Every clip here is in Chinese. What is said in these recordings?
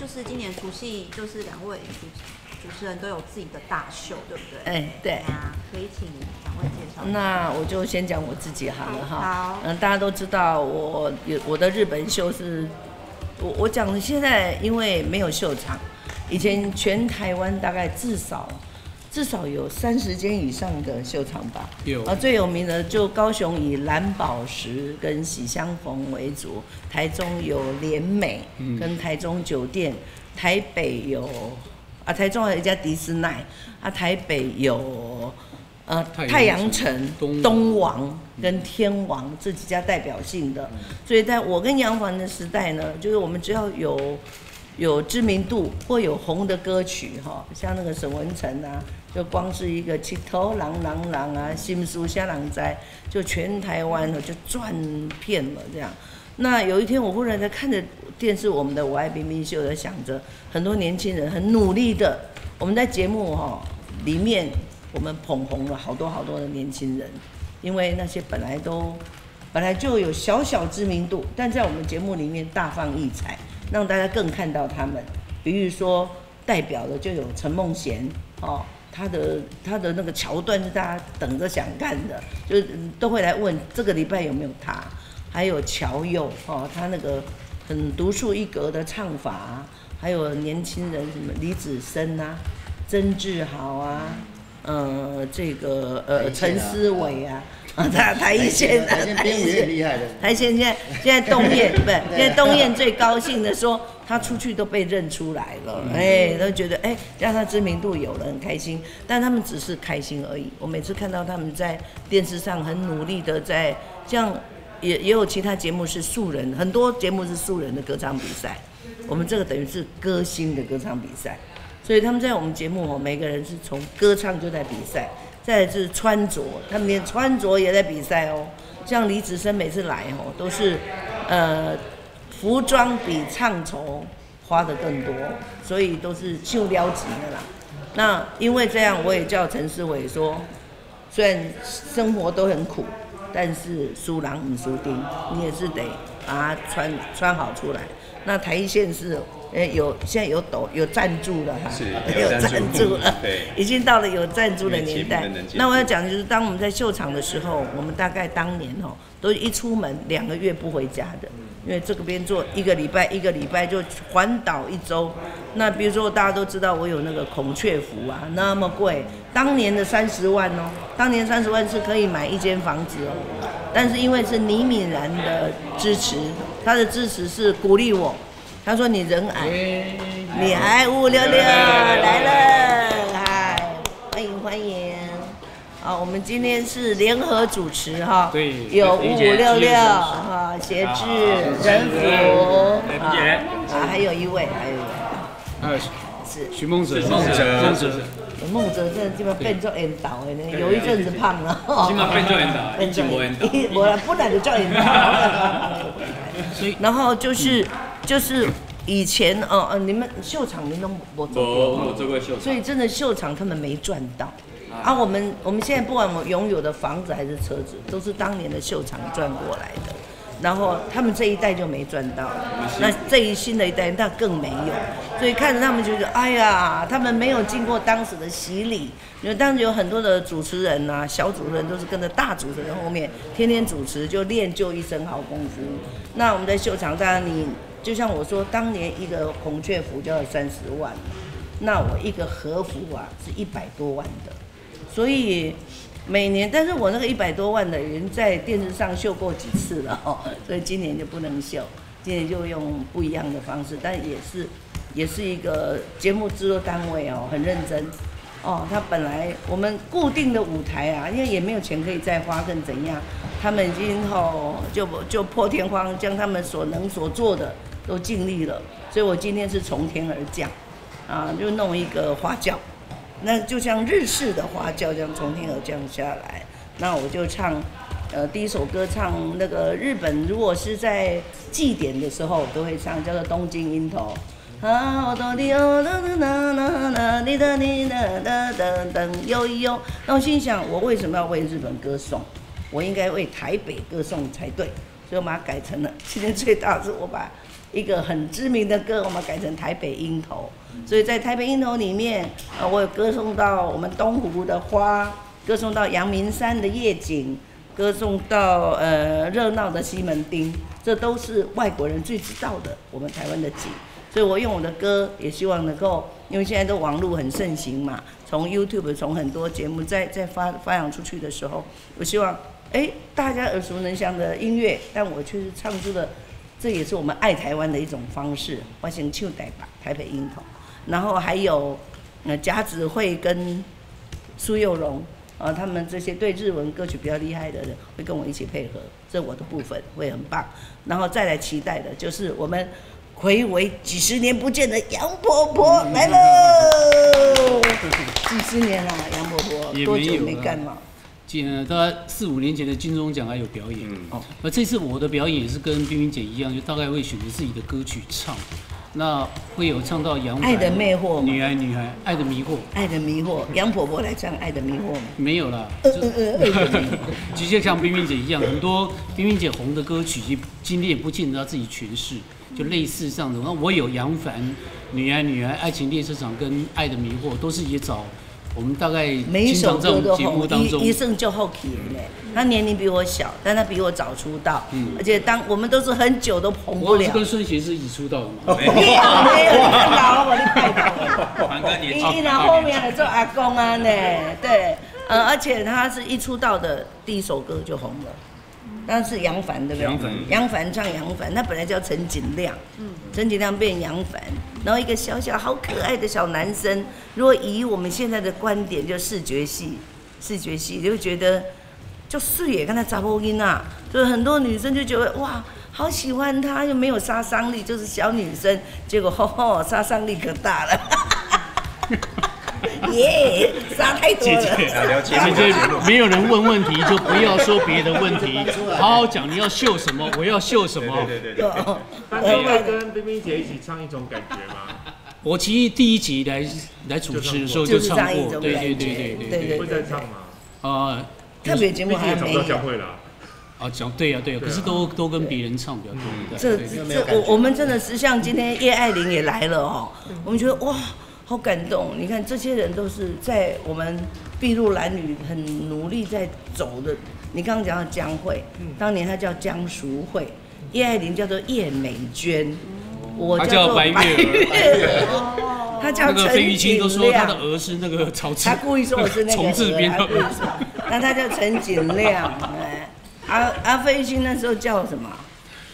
就是今年除夕，就是两位主主持人都有自己的大秀，对不对？哎，对。啊，可以请两位介绍。那我就先讲我自己好了哈。好。嗯，大家都知道我有我的日本秀是，我我讲现在因为没有秀场，以前全台湾大概至少。至少有三十间以上的秀场吧。有啊，最有名的就高雄以蓝宝石跟喜相逢为主，台中有联美跟台中酒店，台北有啊，台中还有一家迪斯奈啊，台北有呃太阳城、东王跟天王这几家代表性的。所以在我跟杨凡的时代呢，就是我们只要有有知名度或有红的歌曲哈，像那个沈文成啊。就光是一个七头狼狼狼啊，新书香狼灾，就全台湾就赚遍了这样。那有一天我忽然在看着电视，我们的我爱冰冰秀，在想着很多年轻人很努力的，我们在节目哈里面，我们捧红了好多好多的年轻人，因为那些本来都本来就有小小知名度，但在我们节目里面大放异彩，让大家更看到他们。比如说代表的就有陈梦贤哦。他的他的那个桥段是大家等着想看的，就是都会来问这个礼拜有没有他，还有乔佑哦，他那个很独树一格的唱法，还有年轻人什么李子深啊、曾志豪啊，呃，这个呃陈思伟啊。台一线，台一线厉害的。台线现在现在东燕不 是，现在东燕最高兴的说，他出去都被认出来了，哎，都觉得哎，让他知名度有了，很开心。但他们只是开心而已。我每次看到他们在电视上很努力的在，像也也有其他节目是素人，很多节目是素人的歌唱比赛，我们这个等于是歌星的歌唱比赛，所以他们在我们节目哦，每个人是从歌唱就在比赛。再是穿着，他们连穿着也在比赛哦。像李子生每次来哦，都是，呃，服装比唱酬花的更多，所以都是秀撩级的啦。那因为这样，我也叫陈思伟说，虽然生活都很苦，但是输狼唔输丁，你也是得把它穿穿好出来。那台一线是。哎，有现在有抖有赞助了哈，有赞助了，对，已经到了有赞助的年代。那我要讲的就是，当我们在秀场的时候，我们大概当年哦，都一出门两个月不回家的，因为这个边做一个礼拜，一个礼拜就环岛一周。那比如说大家都知道我有那个孔雀服啊，那么贵，当年的三十万哦，当年三十万是可以买一间房子哦。但是因为是倪敏然的支持，他的支持是鼓励我。他说：“你人矮，你还五六六来了，嗨，欢迎欢迎。好，我们今天是联合主持哈，对，有五五六六哈，协志、人福啊，还有一位，还有一位，还有是徐梦泽，梦泽，梦泽，梦哲真的基本变做引导的呢，有一阵子胖了，起码变做引导，变做引导，我本来就叫引导，然后就是。”就是以前哦哦，你们秀场你都我做过，做过秀场，所以真的秀场他们没赚到啊。我们我们现在不管我们拥有的房子还是车子，都是当年的秀场赚过来的。然后他们这一代就没赚到，那这一新的一代那更没有。所以看着他们就觉得，哎呀，他们没有经过当时的洗礼。因为当时有很多的主持人呐，小主持人都是跟着大主持人后面天天主持，就练就一身好功夫。那我们在秀场，当然你。就像我说，当年一个孔雀服就要三十万，那我一个和服啊是一百多万的，所以每年，但是我那个一百多万的已经在电视上秀过几次了哦，所以今年就不能秀，今年就用不一样的方式，但也是也是一个节目制作单位哦，很认真哦，他本来我们固定的舞台啊，因为也没有钱可以再花，更怎样，他们今后就就破天荒将他们所能所做的。都尽力了，所以我今天是从天而降，啊，就弄一个花轿，那就像日式的花轿这样从天而降下来。那我就唱，呃，第一首歌唱那个日本，如果是在祭典的时候都会唱，叫做《东京樱头》。啊，哆哩哦，啦啦啦啦，哩哒哩哒哒哒哒，哟哟。那我心想，我为什么要为日本歌颂？我应该为台北歌颂才对，所以我把它改成了。今天最大是我把。一个很知名的歌，我们改成台北樱头。所以在台北樱头里面，呃，我有歌颂到我们东湖的花，歌颂到阳明山的夜景，歌颂到呃热闹的西门町，这都是外国人最知道的我们台湾的景。所以我用我的歌，也希望能够，因为现在都网络很盛行嘛，从 YouTube 从很多节目在在发发扬出去的时候，我希望，哎，大家耳熟能详的音乐，但我却是唱出了，这也是我们爱台湾的一种方式。我先唱台北，台北樱桃，然后还有，呃，贾子慧跟苏有荣，啊，他们这些对日文歌曲比较厉害的人，会跟我一起配合，这我的部分会很棒。然后再来期待的就是我们。回违几十年不见的杨婆婆来喽！几十年了，杨婆婆多久没干了？呃，大概四五年前的金钟奖还有表演哦。那这次我的表演也是跟冰冰姐一样，就大概会选择自己的歌曲唱。那会有唱到杨爱的魅惑，女孩女孩爱的迷惑，爱的迷惑，杨婆婆来唱爱的迷惑吗？没有了，直接像冰冰姐一样，很多冰冰姐红的歌曲，今天也不见得她自己诠释。就类似这样的，那我有杨凡、女爱女爱、爱情列车长跟爱的迷惑，都是也找我们大概每一首歌都红，一一生就后期嘞。他年龄比我小，但他比我早出道，而且当我们都是很久都红不了。跟孙贤是一起出道的吗？没有，没有，你看老我你太老了。你然后面还做阿公啊呢？对，嗯，而且他是一出道的第一首歌就红了。那是杨凡对不对？杨凡，杨凡唱杨凡，他本来叫陈锦亮，嗯，陈锦亮变杨凡，然后一个小小好可爱的小男生。如果以我们现在的观点，就视觉系，视觉系就觉得就视野跟他杂波音啊，就是很多女生就觉得哇，好喜欢他，又没有杀伤力，就是小女生，结果吼吼，杀伤力可大了。耶，杀太多了。姐姐，没有人问问题，就不要说别的问题，好好讲你要秀什么，我要秀什么。对对对。那可以跟冰冰姐一起唱一种感觉吗？我其实第一集来来主持的时候就唱过，对对对对对对。会再唱吗？啊，特别节目还没有。将会了。啊，讲对呀对呀，可是都都跟别人唱比较多。这这我我们真的是像今天叶爱玲也来了哦，我们觉得哇。好感动！你看，这些人都是在我们筚路蓝缕很努力在走的。你刚刚讲到江蕙，当年她叫江淑慧，叶爱玲叫做叶美娟，我叫做白月儿，他叫陈锦亮。他的儿是那个曹植，他故意说我是那个 儿，那他叫陈锦亮。哎，阿阿飞星那时候叫什么？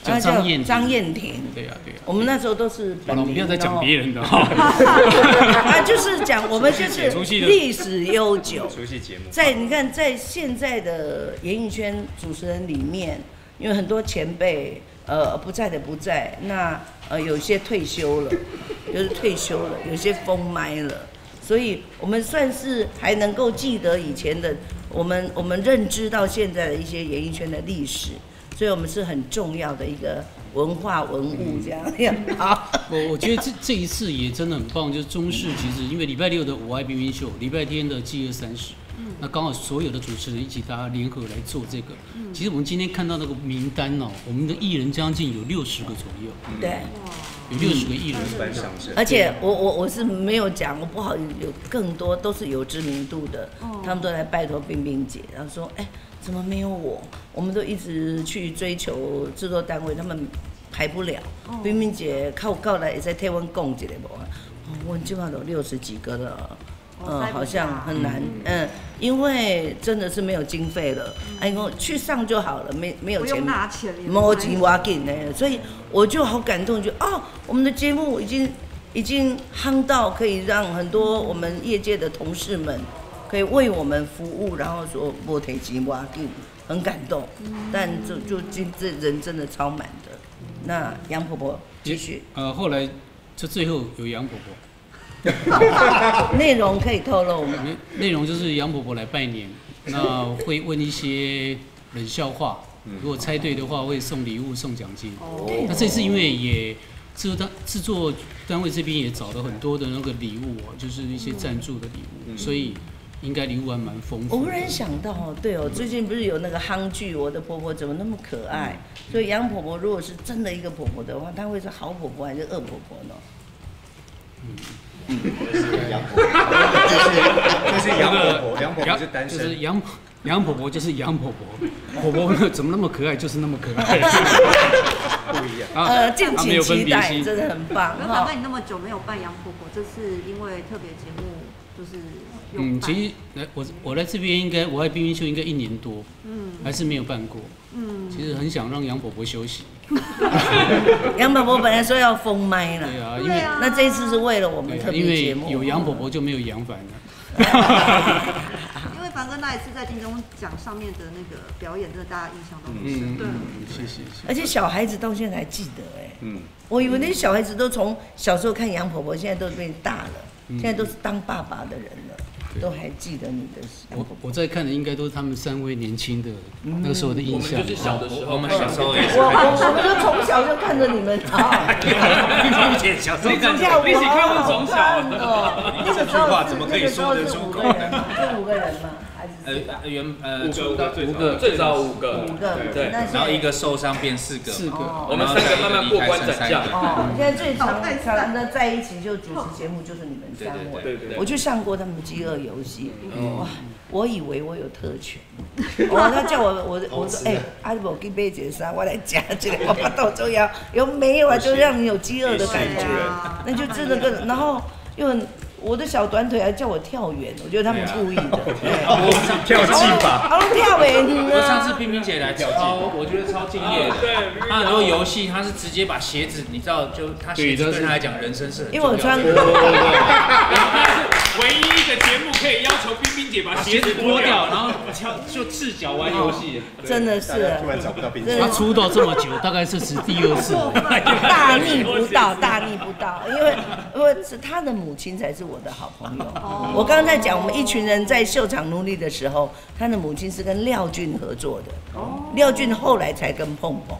叫张燕张燕婷，对呀对呀，我们那时候都是本名。不要再讲别人的 哈。啊，就是讲 我们就是历史悠久。熟悉节目。在你看，在现在的演艺圈主持人里面，因为很多前辈呃不在的不在，那呃有些退休了，就是退休了，有些封麦了，所以我们算是还能够记得以前的我们我们认知到现在的一些演艺圈的历史。所以我们是很重要的一个文化文物，这样好。我我觉得这这一次也真的很棒，就是中视其实因为礼拜六的《五爱冰冰秀》，礼拜天的《饥饿三十》，那刚好所有的主持人一起大家联合来做这个。其实我们今天看到那个名单哦，我们的艺人将近有六十个左右。对，有六十个艺人。而且我我我是没有讲，我不好有更多都是有知名度的，他们都来拜托冰冰姐，然后说哎。怎么没有我？我们都一直去追求制作单位，他们排不了。冰冰姐靠告来也在台湾供一个无啊？我基本上有六十几个了，嗯，好像很难，嗯，因为真的是没有经费了。哎，我去上就好了，没没有钱，拿钱，摸金挖金呢，所以我就好感动，就哦，我们的节目已经已经夯到可以让很多我们业界的同事们。可以为我们服务，然后说摸腿金挖金，很感动。但就就今这人真的超满的。那杨婆婆继续。呃，后来就最后有杨婆婆。内容可以透露吗？内容就是杨婆婆来拜年，那会问一些冷笑话，如果猜对的话会送礼物送奖金。那这次因为也制作单制作单位这边也找了很多的那个礼物哦，就是一些赞助的礼物，所以。应该礼物还蛮丰富的。我忽然想到哦，对哦，最近不是有那个夯剧《我的婆婆怎么那么可爱》？所以杨婆婆如果是真的一个婆婆的话，她会是好婆婆还是恶婆婆呢？嗯，就是杨婆婆，就是就是杨婆婆，杨婆婆是单身，就是杨杨婆婆就是杨婆婆，婆婆怎么那么可爱，就是那么可爱。不一样。呃，敬请期待，真的很棒那哈反。正你那么久没有扮杨婆婆，这次因为特别节目就是嗯，其实来我我来这边应该我在冰冰秀应该一年多，嗯还是没有办过。嗯，其实很想让杨伯伯休息。杨伯伯本来说要封麦了，对啊，因为啊，那这一次是为了我们特别节目，为有杨伯伯就没有杨凡了。因为凡哥那一次在金钟奖上面的那个表演，真的大家印象都很深。嗯，对，谢谢。谢谢而且小孩子到现在还记得哎，嗯，我以为那些小孩子都从小时候看杨婆婆，现在都变大了，嗯现在都是当爸爸的人了，都还记得你的事我。我在看的应该都是他们三位年轻的那个时候的印象。我们就是小的时候，我们小时候也是我我我们就从小就看着你们啊，冰 姐小时候看跳舞一起看好好我从小看哦。那个时候是话怎么可以说得出口那个时候是五个人嘛？是五个人吗？呃原呃五个五个最早五个五个。对那然后一个受伤变四个，四个哦我们三个慢慢过关斩将。哦，现在最常常的在一起就主持节目就是你们三位。对对对我去上过他们饥饿游戏，哇！我以为我有特权，哦，他叫我我 我说哎，阿伯给杯解杀，我来夹这个，我把豆重要有没有啊？就让你有饥饿的感觉啊，那就真的跟然后又很我的小短腿还叫我跳远，我觉得他们故意的，对，跳技法，啊，跳远。我上次啊，冰冰姐来超，我觉得超敬业的。对，她很多游戏，她是直接把鞋子，你知道，就她鞋子对这是。她来讲，人生是很因为我穿。唯一一个节目可以要求冰冰姐把鞋鞋子脱掉，然后跳就赤脚玩游戏。真的是突然找不到冰姐，他出道这么久，大概这是第二次。大逆不道，大逆不道，因为因为是他的母亲才是我的好朋友。我刚刚在讲，我们一群人在秀场努力的时候，他的母亲是跟廖俊合作的。廖俊后来才跟碰碰，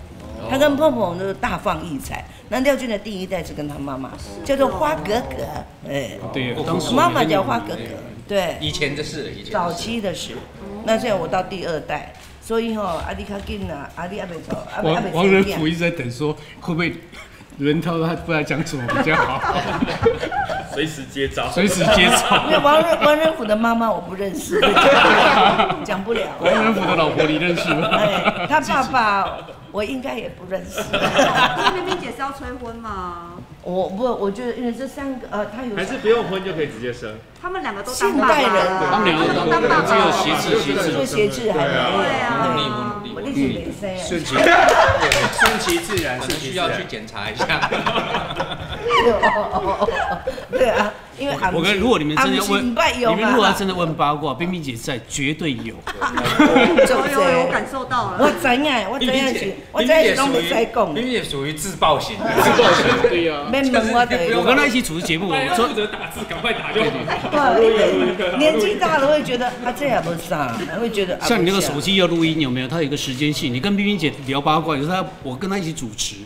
他跟碰碰都是大放异彩。那廖俊的第一代是跟他妈妈，叫做花格格，哎，对，当时妈妈叫花格格，对，以前的事，以前早。期的事。那现在我到第二代，所以吼，阿弟卡紧啊，阿弟阿未走，阿未阿王王仁甫一直在等说会不会轮到他，不知道讲什么比较好，随时接招。随时接招。因为王仁王仁甫的妈妈我不认识，讲不了。王仁甫的老婆你认识吗？哎，他爸爸我应该也不认识。那冰冰姐是要催婚吗？我不，我觉得因为这三个呃，他有还是不用婚就可以直接生？他们两个都当现爸爸代人他们两个都当爸爸只有鞋子鞋子做鞋制还没有。对啊我力气没生啊。顺其对顺其自然，可顺其自然能需要去。检查一下。对啊，因为俺我跟如果你们真的要问，你们如果要真的，的问八卦，冰冰姐在绝对有。有有有，我感受到了。我知影是，我冰知冰姐属于影是拢袂使讲，冰冰姐属于自爆型。自爆型。对呀，我我跟他一起主持节目，我说负责打字，赶快打就好。对，因为年纪大了会觉得啊，这也不啥，会觉得啊像你那个手机要录音有没有？它有一个时间性，你跟冰冰姐聊八卦，有时候我跟她一起主持，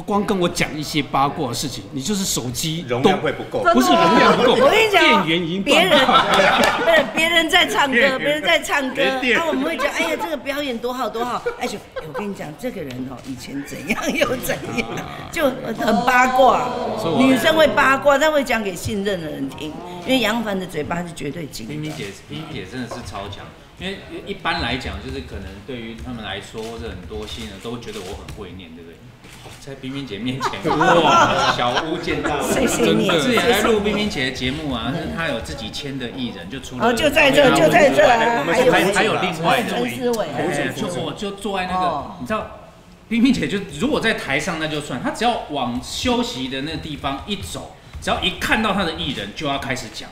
她光跟我讲一些八卦的事情，你就是手机容都量会不够，不是容量不够，我跟你讲哦电源已经别人别人在唱歌，别人在唱歌，没电啊，我们会讲，哎呀，这个表演多好多好，哎就我跟你讲，这个人哦，以前怎样又怎样，就很八卦。女生会八卦，但会讲给信任的人听，因为杨凡的嘴巴是绝对紧的。冰冰姐，冰冰姐真的是超强。因为一般来讲，就是可能对于他们来说，或者很多新人都觉得我很会念，对不对？哦在冰冰姐面前，哇，小巫见大巫。谢谢你，之前来录冰冰姐的节目啊，是她有自己签的艺人，就除了哦，就在这，就在这，还有还还有另外的。陈思伟，哎就我就坐在那个哦，你知道，冰冰姐就如果在台上那就算，她只要往休息的那个地方一走，只要一看到她的艺人，就要开始讲。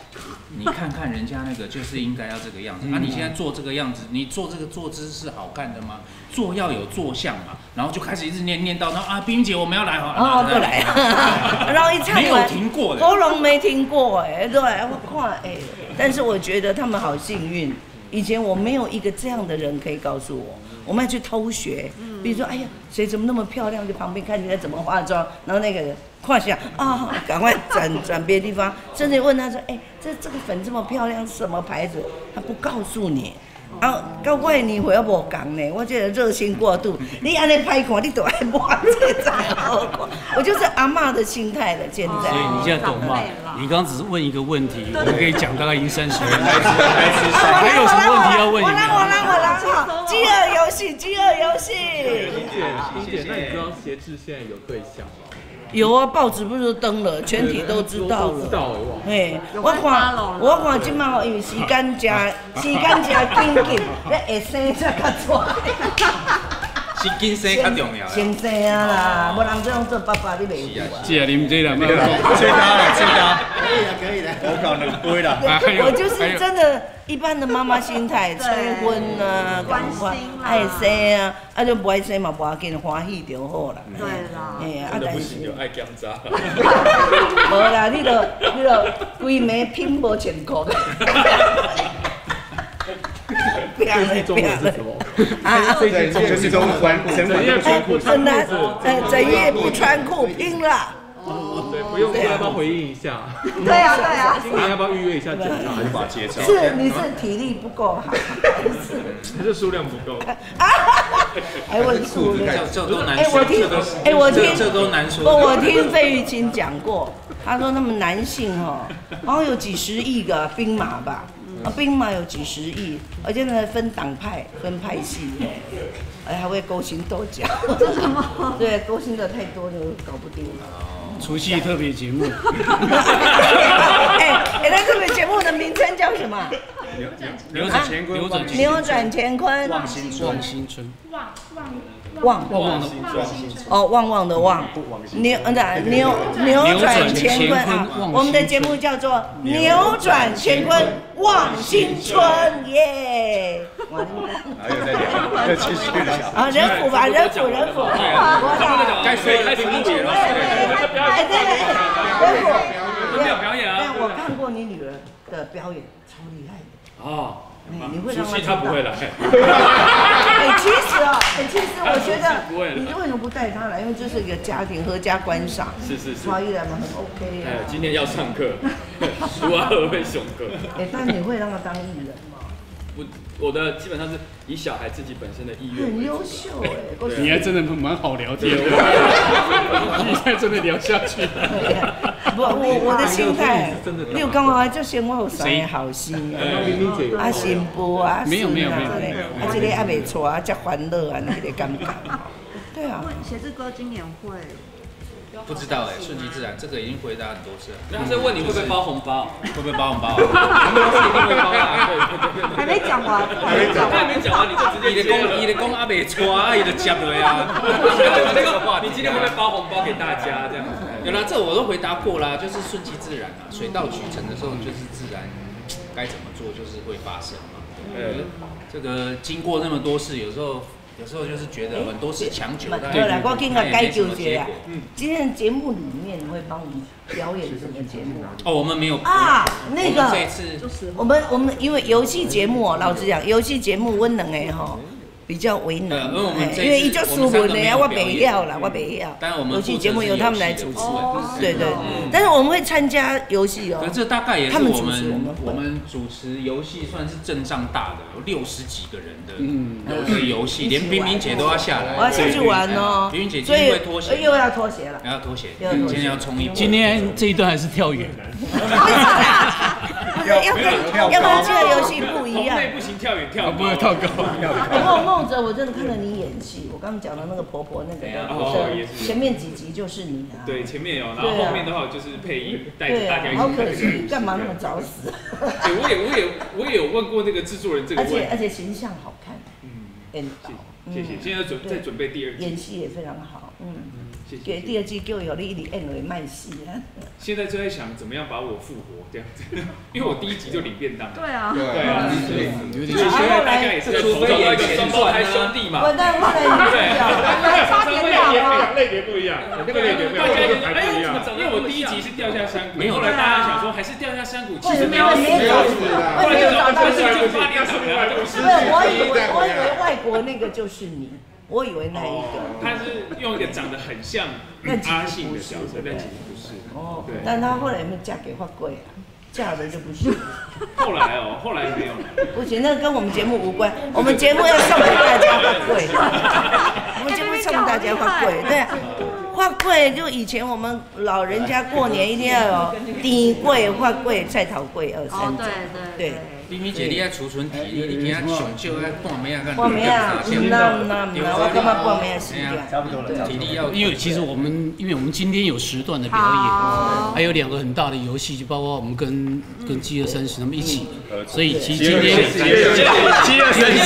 你看看人家那个就是应该要这个样子，啊，你现在做这个样子，你做这个坐姿是好看的吗？坐要有坐相嘛，然后就开始一直念念到，然后啊，冰冰姐我们要来哈，哦，过来，然后一唱没有完，停过的。喉咙没听过哎，对，我看哎，但是我觉得他们好幸运。以前我没有一个这样的人可以告诉我，我们要去偷学。比如说，哎呀，谁怎么那么漂亮？就旁边看人家怎么化妆，然后那个人跨下啊，赶快转 转别的地方，甚至问他说，哎，这这个粉这么漂亮，是什么牌子？他不告诉你。啊，到我的年岁我无共呢，我觉得热心过度，你安尼歹看，你都爱抹这才好看。我就是阿嬷的心态了，现在。所以你现在懂吗？你刚刚只是问一个问题，我们可以讲大概已经三十分钟。还还有什么问题要问我来，你们我来，我来，好，饥饿游戏，饥饿游戏。英姐，英姐，那你知道协志现在有对象吗？有啊，报纸不是都登了，全体都知道都知道了。哎我看我看即摆吼，因为时间真 时间真紧急，咧会生才较快。是金生较重要啦。先生啊啦，无人这样做爸爸你袂有啊。姐，你们这两位，吹他了，吹他，可以了，可以了，我 我就是真的，一般的妈妈心态，催婚啊，关赶快心啦爱生啊，啊就不爱生嘛，不要紧，欢喜就好啦。对啦，哎呀，啊但是不行，有爱检查。无啦，你著你著规暝拼无穿裤 的。不要了最中不要了文是什么？啊！对，这就是中文，整晚不穿裤子。很难，呃，整夜不穿裤拼了。用，要不要回应一下？对啊，对啊，今年要不要预约一下检查？就把它接上。是你是体力不够好，还是数量不够？还问数这量？这都难哎，我，听哎，我听这，都难不，说。我听费玉清讲过，他说那么男性哦，好像有几十亿个兵马吧，啊，兵马有几十亿，而且呢分党派、分派系，哎，还会勾心斗角。对，勾心的太多就搞不定了。除夕特别节目，哎，哎，那特别节目的名称叫什么？扭转乾坤，扭转乾扭转乾坤，旺新春，旺新春，旺旺旺的哦，旺旺的旺，扭呃扭扭转乾坤啊！我们的节目叫做扭转乾坤。望新春耶！还有在聊，要继续聊。啊，人府吧，人府人府，我该谁开冰冰姐了？哎对对，人府。没有表演啊我看过你女儿的表演，超厉害的。哦，哎你会让除她知道夕他不会来。哎，其实哦，哎，其实我觉得你为什么不带她来？因为这是一个家庭合家观赏，是是是。华裔来嘛很 OK 哎啊。，今天要上课，如何会熊哥？哎，但你会让她当艺人吗？我我的基本上是以小孩自己本身的意愿很优秀哎，我你还真的蛮好聊天的，你还真的聊下去。不，我 我的心态，你有讲话就先我有三个后生啊，啊新妇啊，没有没有没有这个啊这个还没错啊，才欢乐啊，那个感觉。对啊，问写字歌今年会不知道哎，顺其自然，这个已经回答很多次了。没有，他是问你会不会包红包？会不会包红包？还没讲完，还没讲他还没讲完，你就直接接了讲，伊咧讲阿未娶，伊就接落啊。这个话，你今天会不会包红包给大家？这样子。有啦，这我都回答过啦，就是顺其自然啊，水到渠成的时候就是自然，该怎么做就是会发生嘛。呃，这个经过那么多事，有时候有时候就是觉得很多是强求，但对了，我跟他也该纠结啊嗯。。今天的节目里面，你会帮我们表演什么节目？哦，我们没有啊那个我们这次我们我们因为游戏节目哦，老实讲，游戏节目我两个吼比较为难，对因为我们这一次哎因为伊就斯文的呀，我没要啦，我没要。当然我们游戏节目由他们来主持对对。但是我们会参加游戏哦可。这大概也是我主持我们我们主持游戏算是阵仗大的，有六十几个人的嗯有的游戏，连冰冰姐都要下来。我要下去玩哦。冰冰姐今所以天会脱鞋，又要脱鞋了。还要脱鞋，又要脱鞋今天要冲一波。今天这一段还是跳远，不是要跟要跟这个游戏不一样。内不行，跳远跳不会跳高。我真的看了你演戏，我刚刚讲的那个婆婆那个的哦角色也是前面几集就是你啊。对，前面有，然后后面的话就是配音，带着大家一，起好可。惜，干嘛那么早死？对，我也我也我也有问过那个制作人这个而问题。且而且形象好看，嗯，谢谢，谢谢，现在准在准备第二季，演戏也非常好，嗯。谢谢。给第二季就有你你演为卖戏啊。现在就在想怎么样把我复活这样子，因为我第一集就领便当。对啊，对啊，所以有点所以现在大家也是在筹找到一个双胞胎兄弟嘛。完蛋，后来你主角，差点那个两了。类别不一样，那个类别不一样，大家不一样哎呦怎么。长得为我第一集是掉下山谷，后来大家想说还是掉下山谷，其实没没有有死没有啊。我也没有找到但是你。就发电厂的，就不是不是，我以为我以为外国那个就是你，我以为那一个。他是用一个长得很像阿信的角色，但其实不是。哦对，但他后来有没有嫁给花贵啊？嫁的就不是，后来哦，后来没有了。不行，那跟我们节目无关。我们节目要送给大家花贵，我们节目送大家花贵，对啊。花贵就以前我们老人家过年一定要有低贵、花贵、菜头贵二哦三，种。对对对冰冰姐，你爱储存体力，你今仔上少爱半暝啊，干半暝啊，唔啦唔啦唔啦，我干嘛半暝死掉。差不多了，差不多了。体力要因为其实我们，因为我们今天有时段的表演，好还有两个很大的游戏，就包括我们跟跟饥饿三十他们一起，嗯所以其实今天饥饿三十，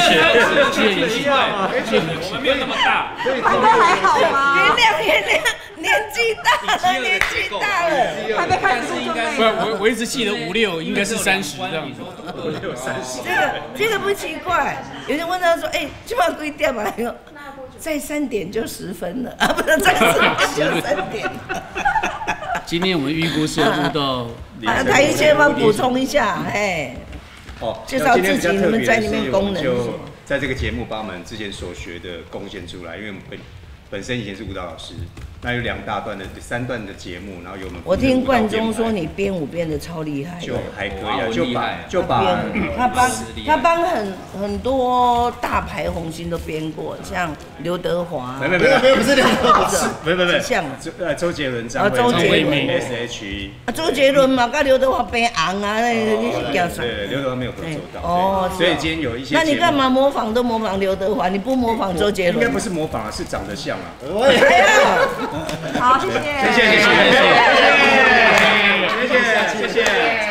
七月奇怪，我们没有那么大。还好原吗？谅原谅，年纪大了，年纪大了。还没开始就应该不，累了。我我一直记得五六应该是三十这样子。这个这个不奇怪，有人问他说：“哎、今晚几点嘛？”说再三点就十分了啊，不是再三点就三点。今天我们预估是要录到啊，台一先帮补充一下，哎，哦，介绍自己你们在里面功能在这个节目把我们之前所学的贡献出来，因为我们本本身以前是舞蹈老师，那有两大段的三段的节目，然后有我们我听冠中中说你编舞编的超厉害。的，就还可以啊，就把就把他帮他帮很很多大牌红星都编过，像刘德华，没没没没有不是两个，不是 没没没像周呃周杰伦、张啊周杰伦。S H E，啊，周杰伦嘛，跟刘德华编昂啊，那叫啥？对，刘德华没有合作到，哦所以今天有一些，那你干嘛？模仿都模仿刘德华，你不模仿周杰伦？应该不是模仿啊，是长得像啊。好，谢谢，谢谢，谢谢，谢谢，谢谢，谢谢。